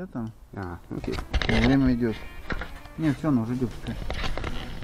сидят там. А, окей. Время идет. Не, все, оно уже идет.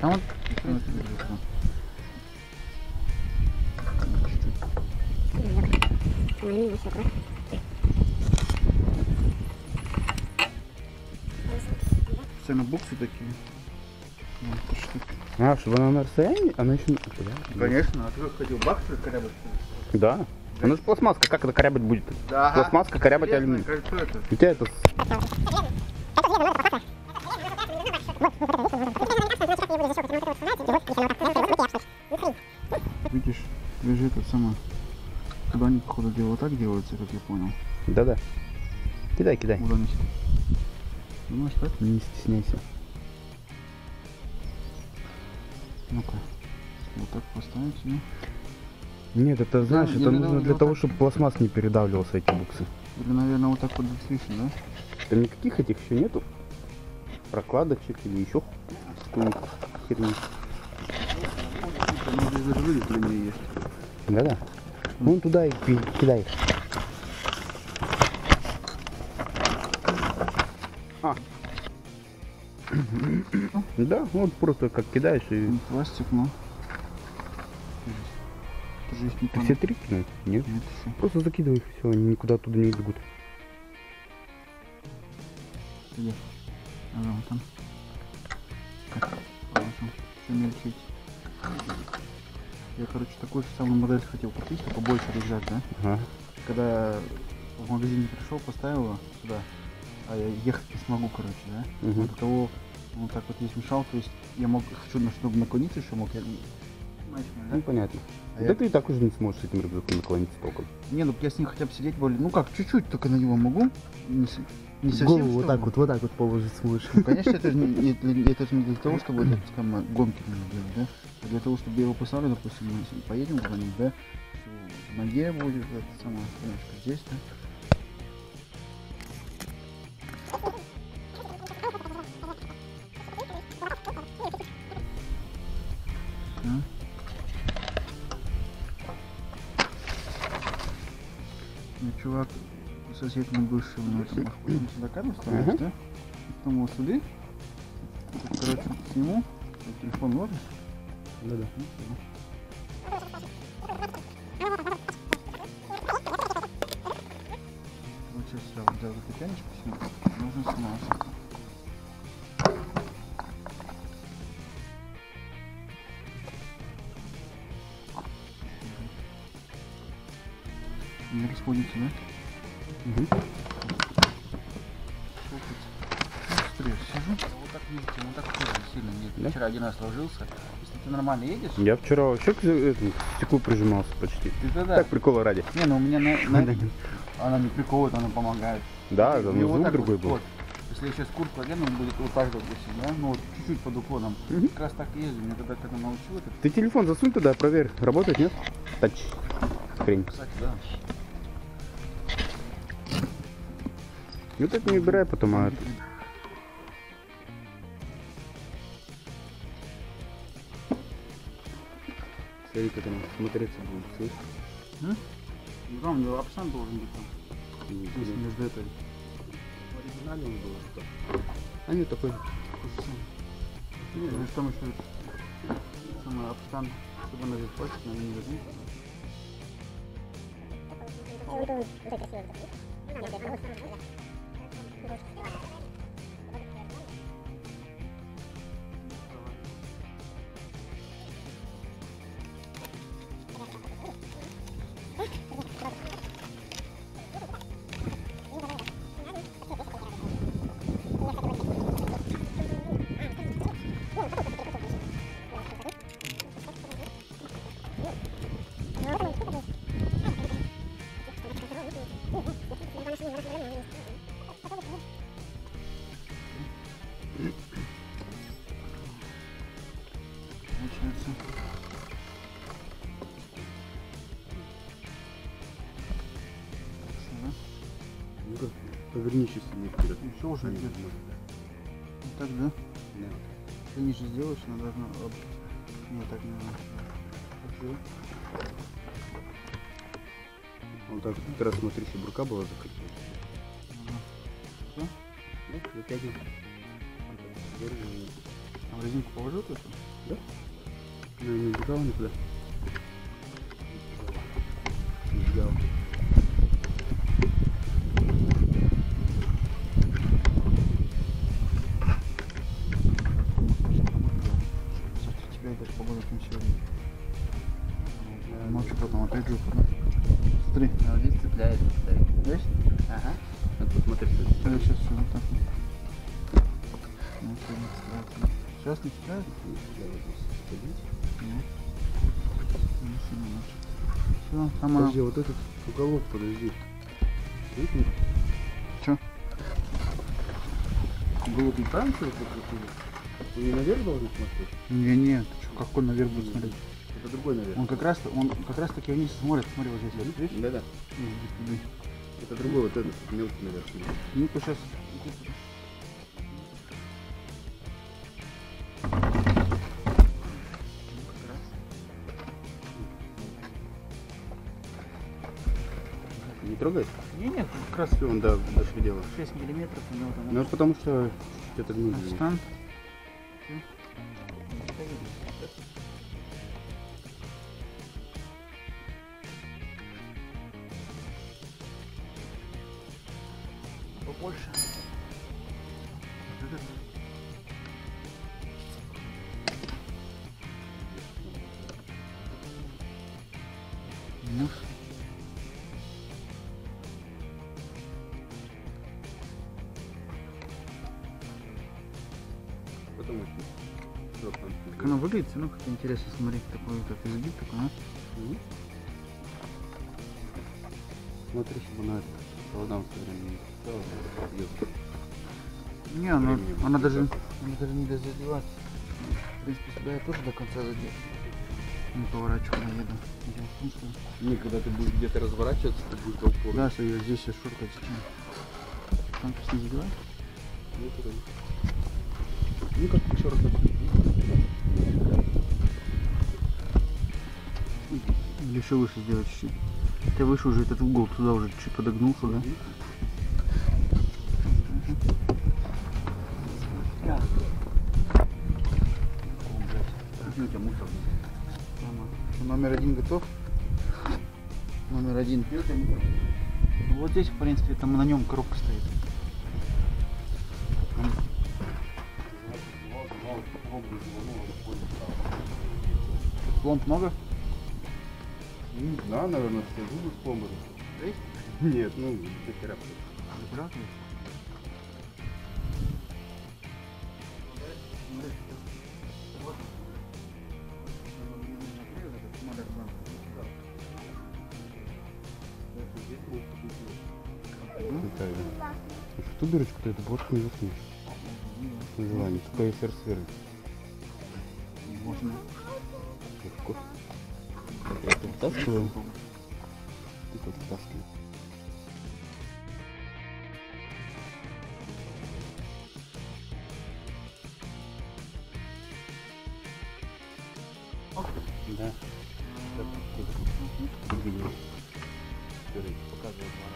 Там вот да. Все на буксы такие. Ну? А, чтобы она на расстоянии, она еще... Конечно, а ты как хотел бак что ли, корябать? Да. Она же пластмасска, как это корябать будет? Да. Пластмасска корябать алюминий. кольцо это. У тебя это... Видишь, лежит это самое. Туда они, походу, дело вот так делается, как я понял. Да-да. Кидай, кидай. Куда нести? Думаешь, так? Не стесняйся. Ну-ка. Вот так поставить, ну. Нет, это знаешь, не, это нужно для вот того, так. чтобы пластмасс не передавливался эти буксы. Или, наверное, вот так вот слышно, да? Там никаких этих еще нету. Прокладочек или еще есть. Да-да. Вон туда и кидай. А. Да, вот просто как кидаешь и... Ну, Пластик, ну. Это же их не Ты все три кинуть? Нет. Нет, еще. Просто закидывай их, все, они никуда оттуда не бегут. Где? Ага, вот там. Так, хорошо. Все мельчить. Я, короче, такую же самую модель хотел купить, только больше рюкзак, да? Ага. Когда в магазин пришел, поставил его сюда, а я ехать не смогу, короче, да? Мгм. Вот того, вот так вот есть мешал, то есть я мог, хочу, чтобы наклониться еще мог, я... Ну да? понятно. А да я- ты и так уже не сможешь с этим рюкзаком наклониться толком. Не, ну я с ним хотя бы сидеть более, ну как, чуть-чуть только на него могу, не, не совсем, Голову вот так вот, вот так вот положить сможешь. Ну, конечно, это же не, это, же не для того, чтобы скажем, гонки делать, да? А для того, чтобы я его поставлю, допустим, мы поедем куда-нибудь, да? В ноге будет самое, немножко здесь, да? Чувак, сосед мой бывший, у него там охотник сюда камеру ставишь, Ага. да? Потом его сюда, тут, короче, сниму, вот телефон ложишь, Да-да. ну, всё. Вот сейчас я вот взял эту пяночку, сниму, нужно сниматься. Не расходится, да? Мгм. Быстрее сижу. Вот так видите, вот так тоже сильно нет. Да? Вчера один раз ложился. Если ты нормально едешь, Я вчера вообще к этому стеклу прижимался почти. ты тогда... Так, прикола ради. Не, ну у меня на, на- она не приковывает, она помогает. Да, там вот звук так другой вот, был. вот. Если я сейчас куртку одену, он будет вот так, допустим, да? Ну вот чуть-чуть под уклоном. Мгм. Как раз так езжу. Мне тогда, когда научил это, Ты телефон засунь туда, проверь, работает, нет? Тач. Хрень. кстати, да. Вот это не убирай потом, а это... Смотри, как там смотреться будет, слышишь? Ну там ну, опсан должен быть там. И- между этой. В оригинале он был, что? А нет, такой. Не, ну что еще самое опсан, чтобы она здесь пластик, она не видно. Получается. Поверни чуть сильнее вперед. Всё уже Не, идет. не, Вот так, да? да. Ты ниже сделаешь, она должна... Нет, так не надо. Вот так, как раз смотри, чтобы рука была закрыта. Ага. Всё? Ну, затягивай. Держи. А в резинку положил ты? Да, не бежал никуда. Сейчас не ночью. Все, там. Подожди, вот этот уголок, подожди. Видишь? Чё? Уголок не правильно что ли? Вы не наверх должны смотреть? Не, не, ты как он наверх будет смотреть? Это другой наверх. Он как раз, он как раз таки вниз смотрит, смотри, вот здесь, вот, видишь? Да-да. Это другой вот этот, мелкий наверх. Ну-ка сейчас. Не трогай? Не, нет, как раз он да, до предела. 6 миллиметров у него там. Ну, потому что что-то гнили. Стан. Побольше. Вот этот. Ну, Вот там. как оно выглядит, ну как интересно смотреть, такой как изгиб такой, а? Мгм. Смотри, чтобы она это проводам все время не она, она даже, она даже не дозадевать. В принципе, сюда я тоже до конца задел. Не поворачиваю, я еду. Не, когда ты будешь где-то разворачиваться, ты будешь до упора. Да, что я здесь сейчас шуркать? Там то есть не задевай? Ну, еще раз Или еще выше сделать чуть-чуть. Ты выше уже этот угол туда уже чуть подогнулся, да? Мусор. Что, Номер один готов? Номер один. Ну, Вот здесь, в принципе, там на нем коробка стоит. Пломб много? Не знаю, наверное, все зубы сломаны. Есть? Нет, ну, дохера. Что дырочку-то эту больше не заснешь? При желании, только если Можно. Легко. Я это вытаскиваю. И тут вытаскиваю. Да. Видел. Смотри, показываю два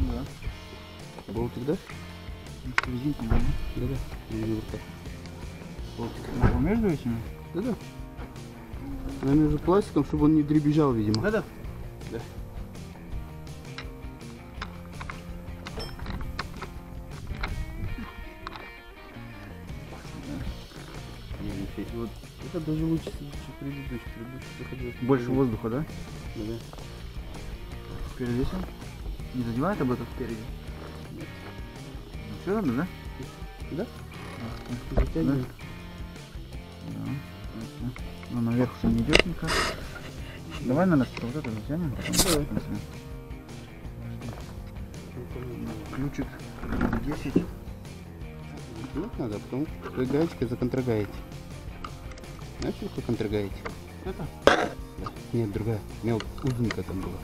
Ну да. раза. Болтик резинку можно? Да-да. Или вот между этими? Да-да. Она между пластиком, чтобы он не дребезжал, видимо. Да-да. Да. Вот это даже лучше, чем предыдущий. Предыдущий приходилось. Больше воздуха, да? Да, да. Спереди здесь он? Не задевает об этом спереди? Все надо, да? Да? Да. Затягивай. Да. Ясно. Ну, наверх уже не идет никак. Давай, наверное, вот это затянем. потом. Ключик 10. Ну, надо, потому что гаечкой законтрагаете. Знаешь, что контрагаете? Это? Да. Нет, другая. Мел узенькая там была.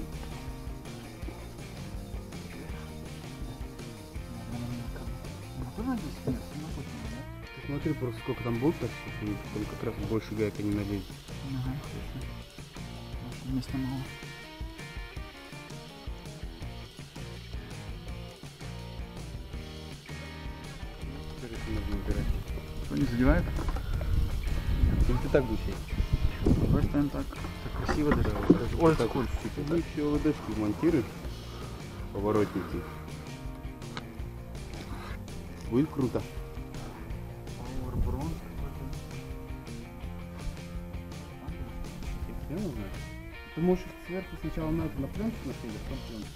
здесь? Нет, смотри просто сколько там будет, так что там как раз больше гайка не налезет. Ага, хорошо. Потому места мало. Что, не задевает? Нет, ты так будешь сидеть. Давай ставим так. Так красиво даже. Ой, сколько. Ты еще доски монтируешь, поворотники. Будет круто. Powerbrand. Я не. Ты можешь их сверху сначала на это на пленку носить, а потом пленку.